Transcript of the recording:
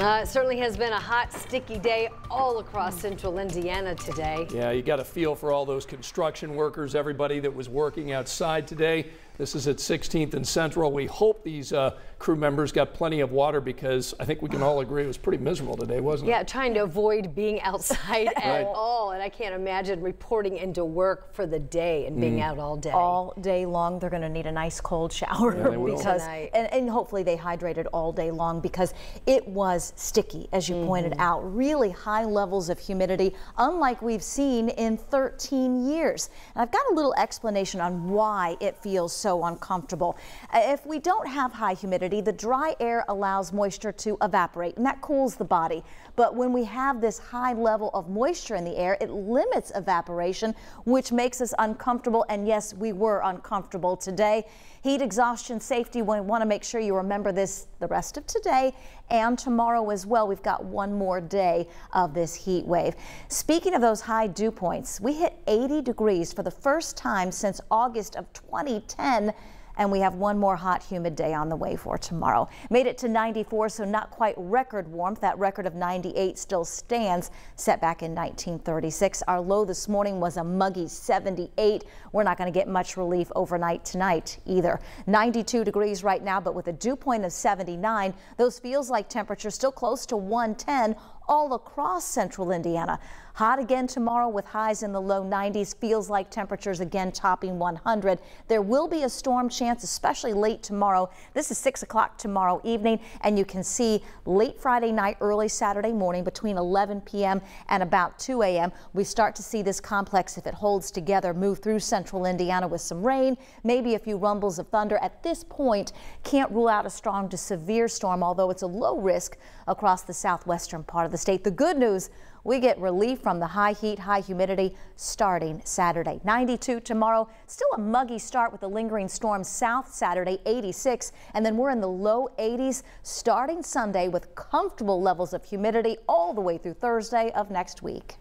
Uh, it certainly has been a hot, sticky day all across central Indiana today. Yeah, you got a feel for all those construction workers, everybody that was working outside today. This is at 16th and Central. We hope these uh, crew members got plenty of water because I think we can all agree it was pretty miserable today, wasn't yeah, it? Yeah, trying to avoid being outside at right. all. And I can't imagine reporting into work for the day and being mm. out all day. All day long. They're going to need a nice cold shower yeah, because, and, and, hopefully they hydrated all day long because it was sticky, as you mm -hmm. pointed mm-hmm. out. Really high levels of humidity, unlike we've seen in 13 years. And I've got a little explanation on why it feels so uncomfortable. Uh, if we don't have high humidity, the dry air allows moisture to evaporate and that cools the body. But when we have this high level of moisture in the air, it limits evaporation, which makes us uncomfortable. And yes, we were uncomfortable today. Heat exhaustion safety, we want to make sure you remember this the rest of today and tomorrow as well. We've got one more day of this heat wave. Speaking of those high dew points, we hit 80 degrees for the first time since August of 2010 and we have one more hot, humid day on the way for tomorrow. Made it to 94, so not quite record warmth. That record of 98 still stands, set back in 1936. Our low this morning was a muggy 78. We're not going to get much relief overnight tonight either. 92 degrees right now, but with a dew point of 79, those feels like temperatures still close to 110 all across central Indiana. Hot again tomorrow with highs in the low 90s. Feels like temperatures again topping 100. There will be a storm chance, especially late tomorrow. This is 6 o'clock tomorrow evening, and you can see late Friday night, early Saturday morning between 11 p.m. and about 2 a.m. We start to see this complex, if it holds together, move through central Indiana with some rain, maybe a few rumbles of thunder. At this point, can't rule out a strong to severe storm, although it's a low risk across the southwestern part of the state. The good news, we get relief from the high heat, high humidity starting Saturday. 92 tomorrow, still a muggy start with the lingering storm south Saturday, 86, and then we're in the low 80s starting Sunday with comfortable levels of humidity all the way through Thursday of next week.